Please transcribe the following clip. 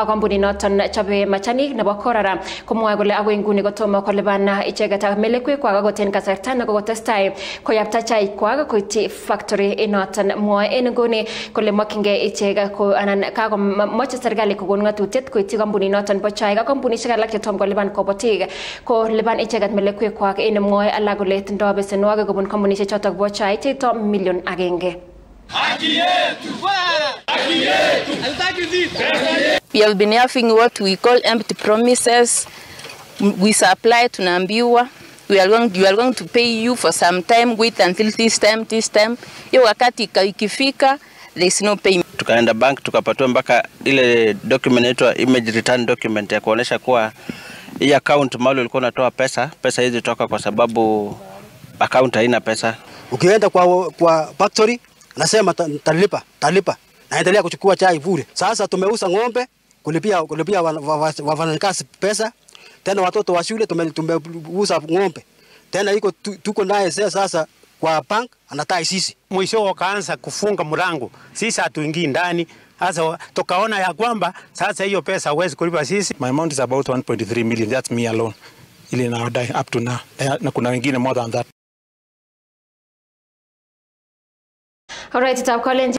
ak kampuninoton chobe machanik nebo Korara komwoe kole agoi nguni kotomo kolipan ak melekwekwak akot en kasarta nekokotestai koyapta chaikwak koityi factory inoton mwoe en nguni kole mokyingei ichek anan kakomoche serikali kokon ng'atutiet koityi kampuninoton bo chaik ak kampunishek alak chetom kolipan kobotik kolipan icheget melekwekwak en mwoe alak kole tindoi besenwogik kobun kampunishek chotok bo chaik cheito milion agenge We have been having what we call empty promises. We supply, tunaambiwa we are going, you are going to pay you for some time, wait until this time, this time. Hiyo wakati ika- ikifika, there is no payment. tukaenda bank tukapatiwa mpaka ile document inaitwa image return document ya kuonesha kuwa hii account mahali ulikuwa unatoa pesa, pesa hizi toka kwa sababu account haina pesa. Ukienda kwa, kwa factory nasema ta- talipa talipa, naendelea kuchukua chai bure. Sasa tumeuza ng'ombe kulipia, kulipia wa- wa- wa- wafanyakazi pesa, tena watoto wa shule tume- tumeuza ng'ombe tena iko tuko naye sasa sasa kwa bank anatai sisi mwisho wakaanza kufunga mlango, sisi hatuingii ndani. Sasa tukaona ya kwamba sasa hiyo pesa huwezi kulipa sisi. My amount is about 1.3 million. That's me alone. Ile nawadai up to now. Na- Na kuna wengine more than that. Alright, itab kolenjin